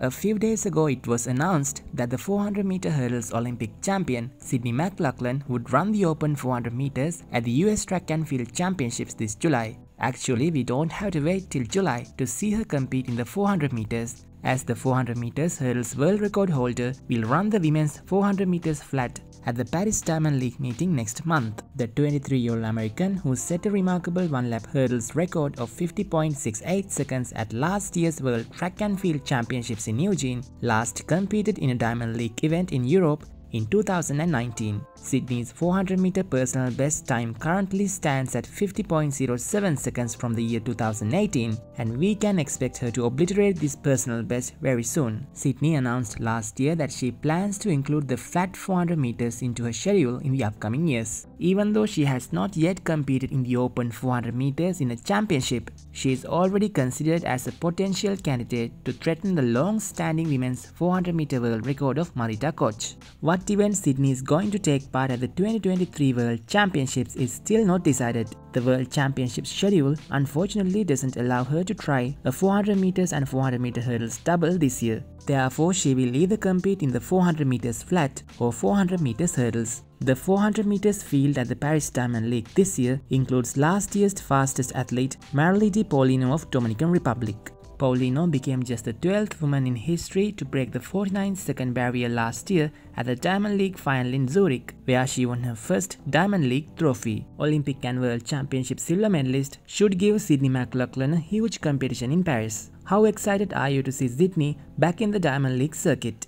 A few days ago, it was announced that the 400 meter hurdles Olympic champion Sydney McLaughlin would run the open 400 meters at the US Track and Field Championships this July. Actually, we don't have to wait till July to see her compete in the 400 meters as the 400 meters hurdles world record holder will run the women's 400 meters flat at the Paris Diamond League meeting next month. The 23-year-old American who set a remarkable one-lap hurdles record of 50.68 seconds at last year's World Track and Field Championships in Eugene last competed in a Diamond League event in Europe in 2019. Sydney's 400 meter personal best time currently stands at 50.07 seconds from the year 2018 and we can expect her to obliterate this personal best very soon. Sydney announced last year that she plans to include the flat 400 meters into her schedule in the upcoming years. Even though she has not yet competed in the open 400 meters in a championship, she is already considered as a potential candidate to threaten the long-standing women's 400 meter world record of Marita Koch. What event Sydney is going to take part at the 2023 World Championships is still not decided. The World Championships schedule unfortunately doesn't allow her to try a 400 meters and 400 meter hurdles double this year. Therefore, she will either compete in the 400 meters flat or 400 meters hurdles. The 400 meters field at the Paris Diamond League this year includes last year's fastest athlete Marileidy Paulino of Dominican Republic. Paulino became just the 12th woman in history to break the 49 second barrier last year at the Diamond League final in Zurich, where she won her first Diamond League trophy. Olympic and World Championship silver medalist should give Sydney McLaughlin a huge competition in Paris. How excited are you to see Sydney back in the Diamond League circuit?